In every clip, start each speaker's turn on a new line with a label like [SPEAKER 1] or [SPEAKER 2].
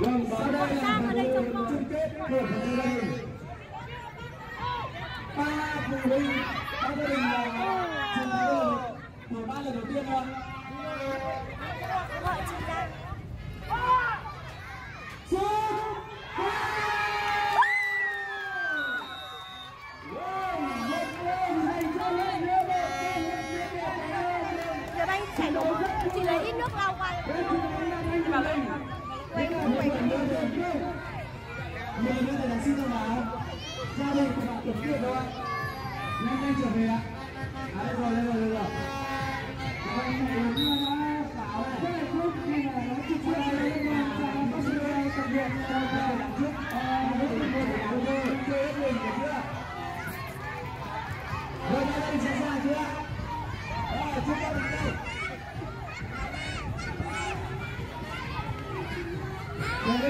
[SPEAKER 1] vâng sau đây là vòng chung kết của phần thi gia đình ba phụ huynh, ba gia đình là trận đấu của ba lần đầu tiên không
[SPEAKER 2] nước qua quay
[SPEAKER 1] Mời giờ là xin thông báo gia đình của bạn Tuấn Kiệt đâu ạ? Nhanh nhanh trở về ạ. À đây rồi, đây rồi, đây rồi. Vâng, mẹ Yến đã bảo là rất là tốt khi mà nó trực tiếp lên cho bác sĩ tập luyện cho cho đằng trước. À, rất là tốt để làm thôi. Chơi hết mình được chưa? Rồi gia đình sẵn sàng chưa? Rồi, chúng ta bắt đầu. Gia đình này rất là hay. Rất là một hơi hay. Vâng, với đội hình là được lựa chọn của đào tạo là thôi. Mời các bạn nhân dân có ký kiểm tra là được đưa với đây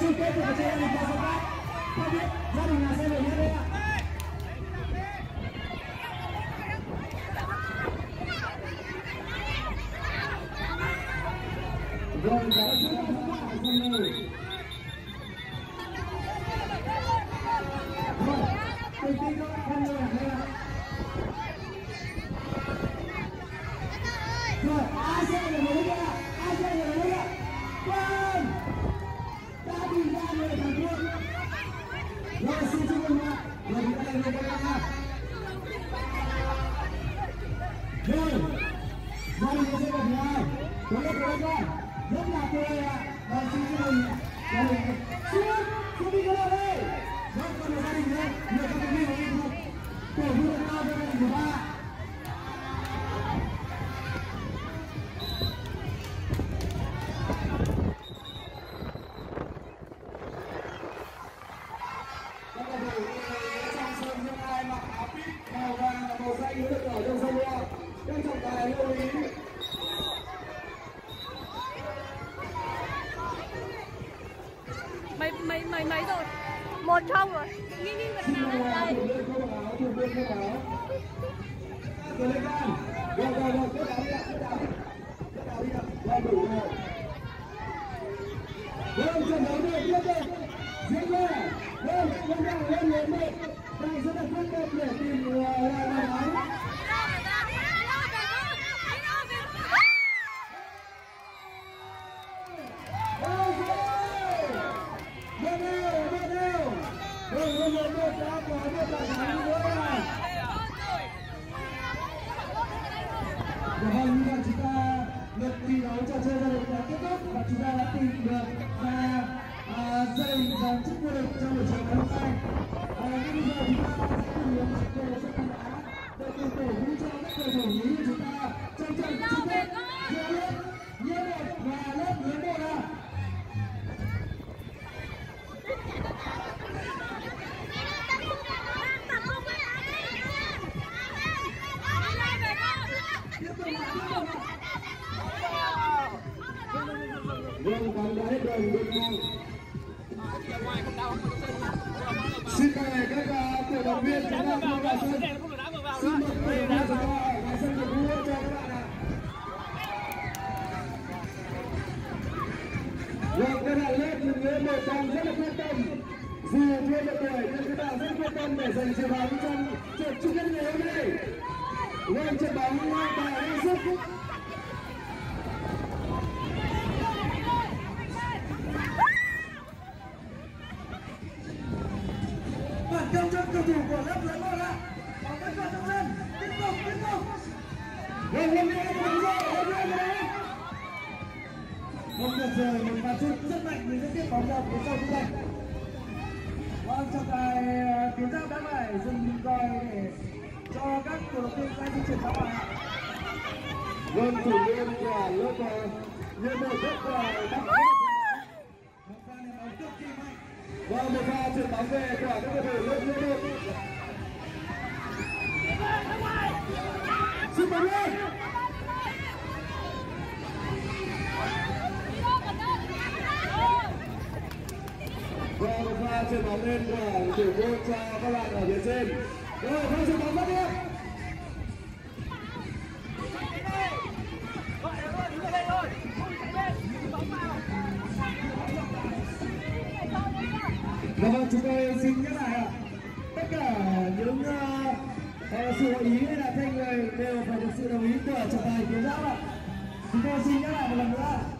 [SPEAKER 1] Chung kết đi ra người thằng thua rồi xin chúc mừng ạ rồi đi. Kết áo đi ạ. Rồi đủ rồi. Vâng, trận đấu này tiếp tục diễn ra. Vâng, như vậy chúng ta lượt thi đấu trò chơi gia đình đã kết thúc và chúng ta đã tìm được ra gia đình giành chức vô địch trong buổi chiều ngày hôm nay. Xin mời các cổ động viên chúng ta đi vào sân. Xin mời cổ động viên chúng ta ở ngoài sân cổ vũ cho các bạn ạ. Vâng, các bạn lớp những người một trong rất là quyết tâm. Dù chưa độ tuổi nhưng các bạn rất quyết tâm để giành chiến thắng trong trận chung kết ngày hôm nay. lên trận bóng tại năng sức một tuyệt vời một pha sút rất mạnh nhưng rất tiếc bóng ra phía sau trung thành vâng trọng tài ờ, tiến giao đã phải dừng còi để cho các cổ động viên quay di chuyển ra ngoài
[SPEAKER 3] vâng chủ nhân của lớp nhân một rất là đắc
[SPEAKER 1] một pha này bóng cực kỳ mạnh.
[SPEAKER 3] Và một pha chuyển bóng về của các cầu thủ lớp nhân một
[SPEAKER 1] sút bóng lên
[SPEAKER 3] và một pha chuyển bóng lên của thủ môn cho các bạn ở phía trên
[SPEAKER 1] rồi pha chúng bóng bắt tiếp Và vâng, chúng tôi xin nhắc lại ạ. Tất cả những uh, uh, sự hội ý hay là thanh người đều phải được sự đồng ý của trọng tài kiến giáp ạ. Chúng tôi xin nhắc lại một lần nữa.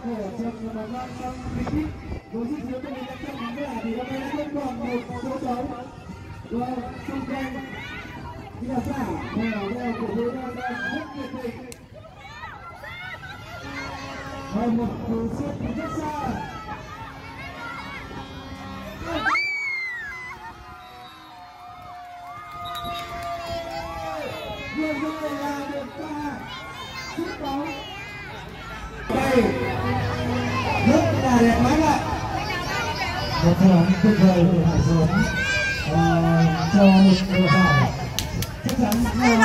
[SPEAKER 1] pha sân bóng không biết không được. Vâng, đội bóng không với sự gặp thì hôm nay còn một chỗ trống vâng xung quanh là đang rất và một cú sút rất xa một thằng tuyệt vời của hải dương cho đội hải chắc chắn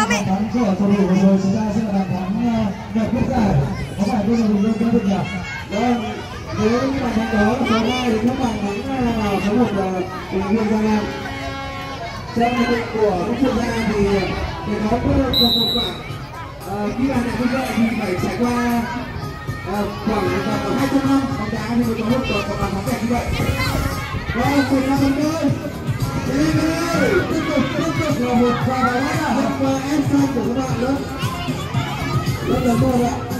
[SPEAKER 1] bàn thắng của cầu thủ vừa rồi chúng ta sẽ là bàn thắng đoạt quốc giải. Có phải tôi là mình không được nhỉ? Vâng nếu những bàn thắng đó số hai thì các bàn thắng là số một là tình viên Giang Nam. Trong định của chuyên gia thì để có được một quả. Khi bàn này như vậy thì phải trải qua khoảng hai trăm năm bóng đá thì mới có một quả bàn thắng đẹp như vậy vâng một là phần đôi đi, tiếp tục, tiếp tục là một pha bóng hợp em xanh của các bạn nữa. Rất là tốt ạ.